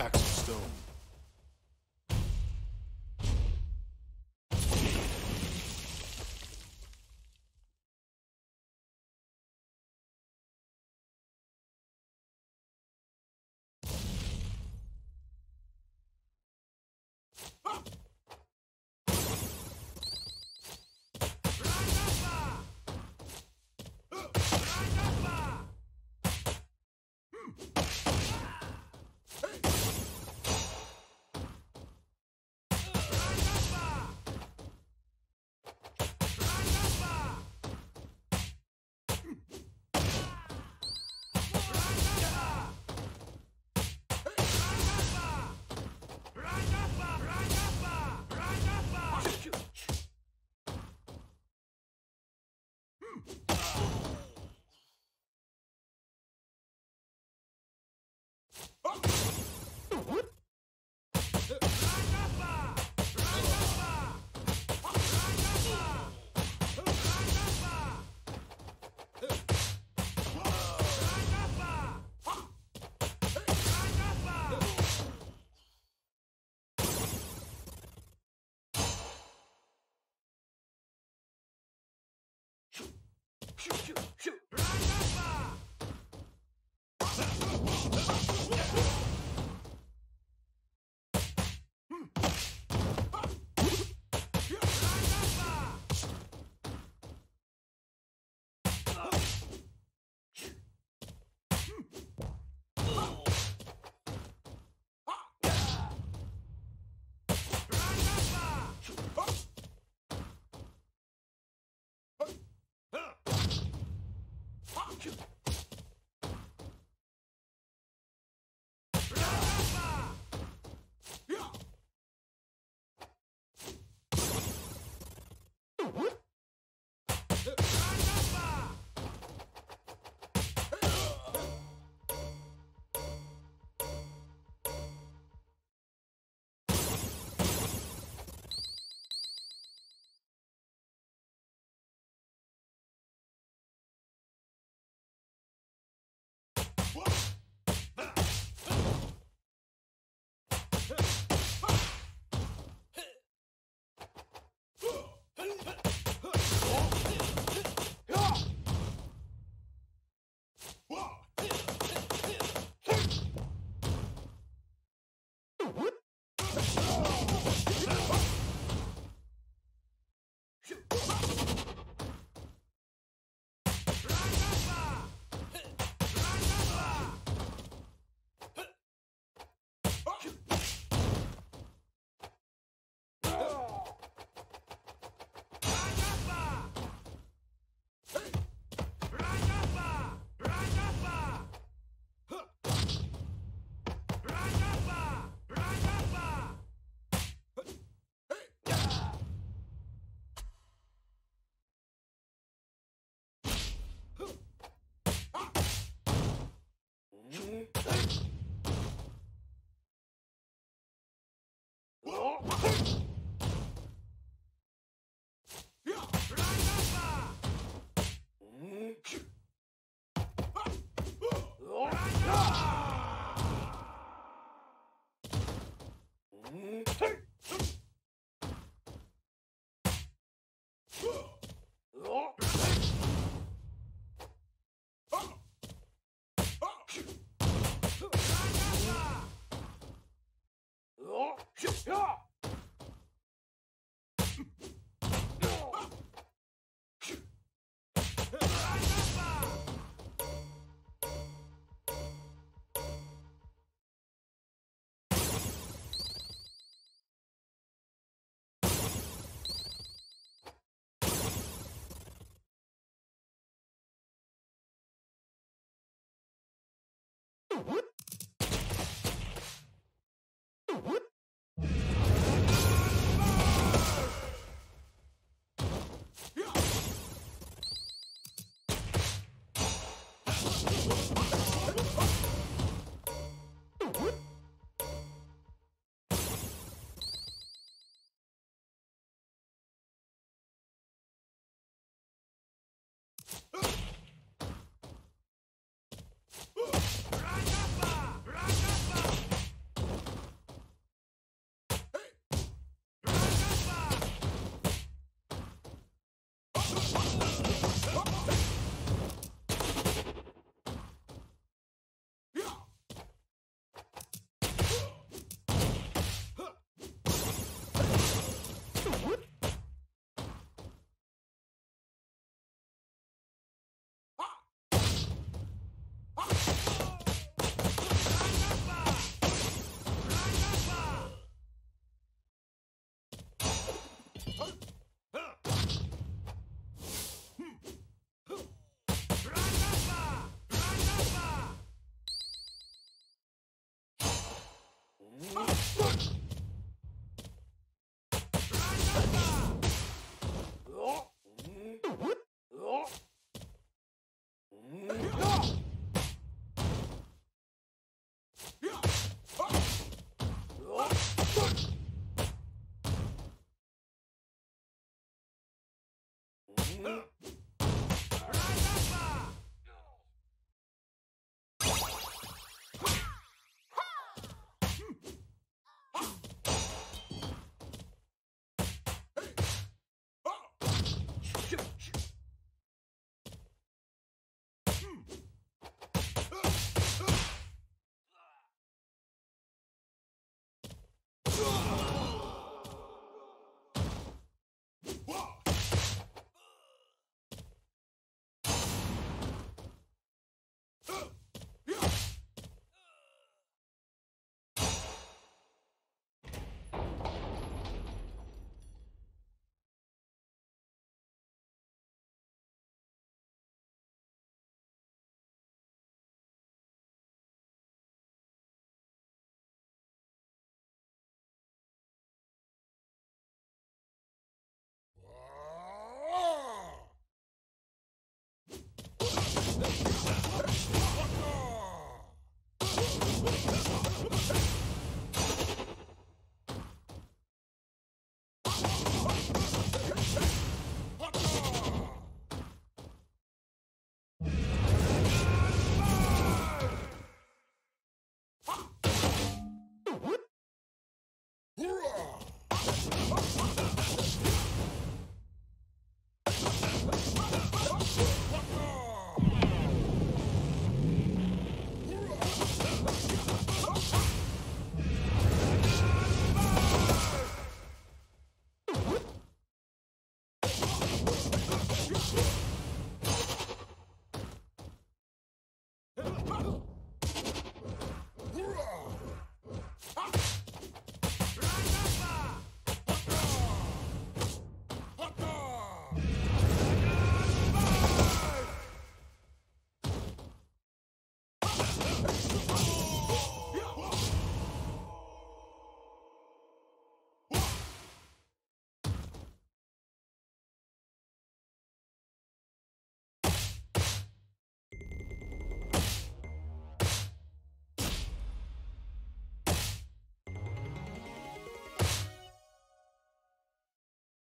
Axel Stone. Huh! Yeah. Huh?